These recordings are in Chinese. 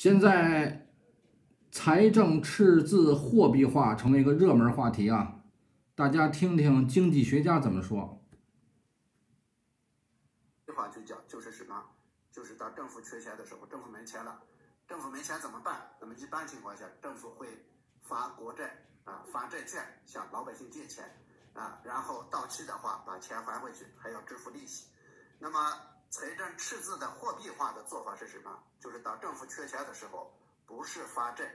现在财政赤字货币化成为一个热门话题啊，大家听听经济学家怎么说。这话就讲就是什么？就是当政府缺钱的时候，政府没钱了，政府没钱怎么办？那么一般情况下，政府会发国债啊，发债券向老百姓借钱啊，然后到期的话把钱还回去，还要支付利息。那么财政赤字的货币化的做法是什么？就是当政府缺钱的时候。不是发债，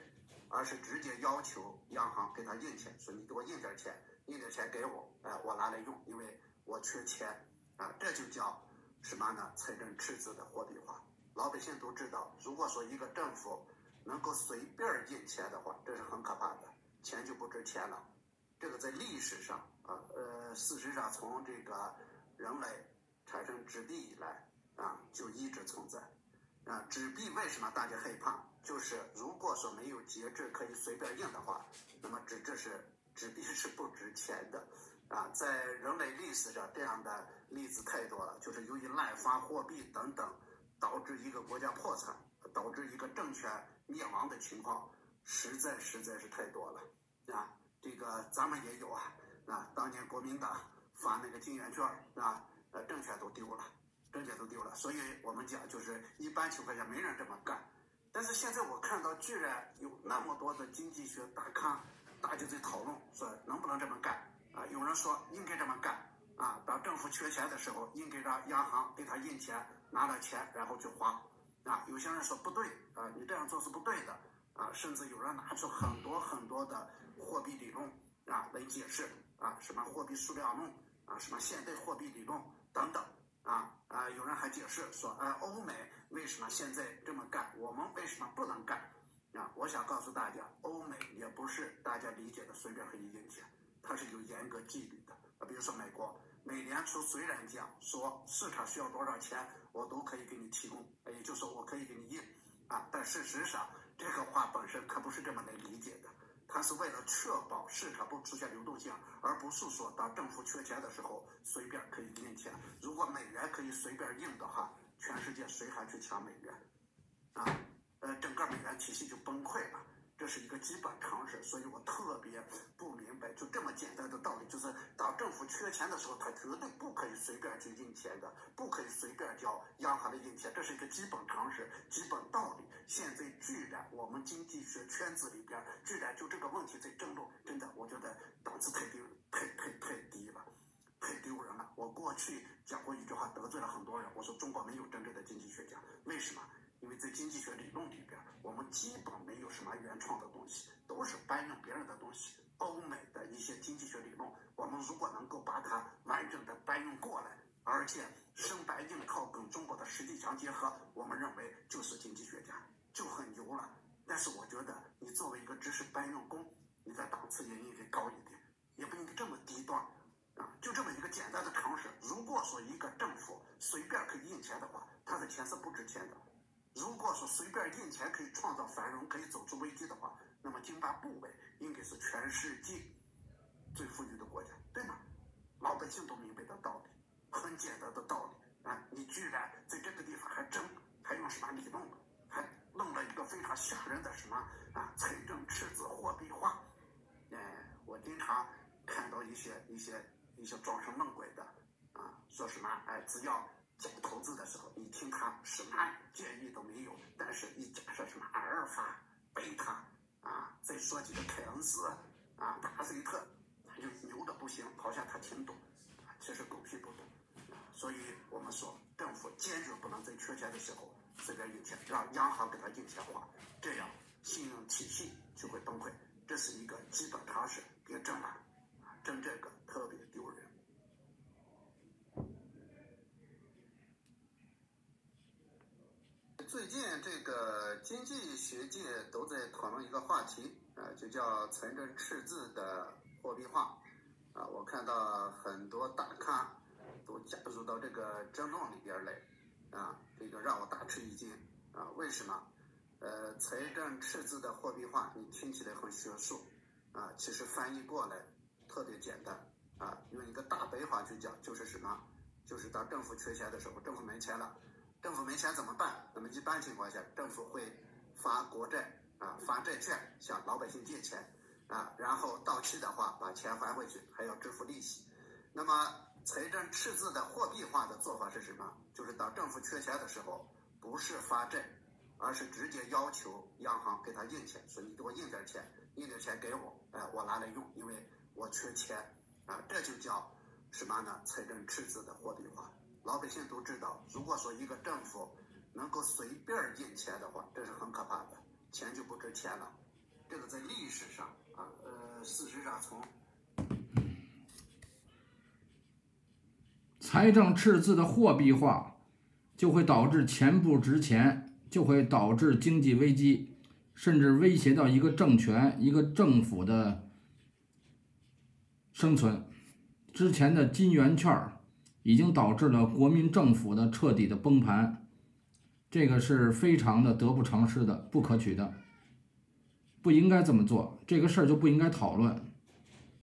而是直接要求央行给他印钱，说你给我印点钱，印点钱给我，哎，我拿来用，因为我缺钱啊，这就叫什么呢？财政赤字的货币化。老百姓都知道，如果说一个政府能够随便印钱的话，这是很可怕的，钱就不值钱了。这个在历史上啊，呃，事实上从这个人类产生纸币以来，纸币为什么大家害怕？就是如果说没有节制，可以随便印的话，那么纸这是纸币是不值钱的。啊，在人类历史上这样的例子太多了，就是由于滥发货币等等，导致一个国家破产，导致一个政权灭亡的情况，实在实在是太多了。啊，这个咱们也有啊。啊，当年国民党发那个金圆券，啊，呃，政权都丢了。证件都丢了，所以我们讲就是一般情况下没人这么干，但是现在我看到居然有那么多的经济学大咖，大家在讨论说能不能这么干啊？有人说应该这么干啊，当政府缺钱的时候，应该让央行给他印钱，拿了钱然后去花啊。有些人说不对啊，你这样做是不对的啊，甚至有人拿出很多很多的货币理论啊来解释啊，什么货币数量论啊，什么现代货币理论等等。啊啊！有人还解释说，啊，欧美为什么现在这么干，我们为什么不能干？啊，我想告诉大家，欧美也不是大家理解的随便可以印钱，它是有严格纪律的。啊，比如说美国，美联储虽然讲说市场需要多少钱，我都可以给你提供，也就是说我可以给你印，啊，但事实上这个话本身可不是这么来理解的。它是为了确保市场不出现流动性，而不是说当政府缺钱的时候随便可以印钱。如果美元可以随便印的话，全世界谁还去抢美元？啊，呃，整个美元体系就崩溃了。这是一个基本常识，所以我特别不明白，就这么简单的道理，就是当政府缺钱的时候，他绝对不可以随便去印钱的，不可以随便交央行的印钱，这是一个基本常识、基本道理。现在居然我们经济学圈子里边，居然就这个问题在争论，真的，我觉得档次太低、太太太低了，太丢人了。我过去讲过一句话，得罪了很多人，我说中国没有真正的经济学家，为什么？因为在经济学理论里边，我们基本没有什么原创的东西，都是搬用别人的东西。欧美的一些经济学理论，我们如果能够把它完整的搬运过来，而且生搬硬套跟中国的实际相结合，我们认为就是经济学家就很牛了。但是我觉得，你作为一个知识搬运工，你的档次也应该高一点，也不应该这么低端啊！就这么一个简单的常识，如果说一个政府随便可以印钱的话，他的钱是不值钱的。如果说随便印钱可以创造繁荣，可以走出危机的话，那么津巴布韦应该是全世界最富裕的国家，对吗？老百姓都明白的道理，简单的道理啊！你居然在这个地方还争，还用什么理论，还弄了一个非常吓人的什么啊？财政赤字货币化。哎，我经常看到一些一些一些装神弄鬼的啊，说什么哎，只要。讲投资的时候，你听他什么建议都没有，但是你假设什么阿尔法、贝塔啊，再说几个凯恩斯啊、巴菲特，他就牛的不行，好像他挺懂，其实狗屁不懂。所以我们说，政府坚决不能在缺钱的时候随便印钱，让央行给他印钱花，这样信用体系就会崩溃。这是一个基本常识，别争了，争这个特别丢人。最近这个经济学界都在讨论一个话题，啊，就叫财政赤字的货币化，啊，我看到很多大咖都加入到这个争论里边来，啊，这个让我大吃一惊，啊，为什么？呃，财政赤字的货币化，你听起来很学术，啊，其实翻译过来特别简单，啊，用一个大白话去讲，就是什么？就是当政府缺钱的时候，政府没钱了。政府没钱怎么办？那么一般情况下，政府会发国债啊，发债券向老百姓借钱啊，然后到期的话把钱还回去，还要支付利息。那么财政赤字的货币化的做法是什么？就是当政府缺钱的时候，不是发债，而是直接要求央行给他印钱，说你给我印点钱，印点钱给我，哎，我拿来用，因为我缺钱啊，这就叫什么呢？财政赤字的货币化。老百姓都知道，如果说一个政府能够随便印钱的话，这是很可怕的，钱就不值钱了。这个在历史上啊，呃，事实上从财政赤字的货币化，就会导致钱不值钱，就会导致经济危机，甚至威胁到一个政权、一个政府的生存。之前的金圆券已经导致了国民政府的彻底的崩盘，这个是非常的得不偿失的、不可取的，不应该这么做，这个事儿就不应该讨论。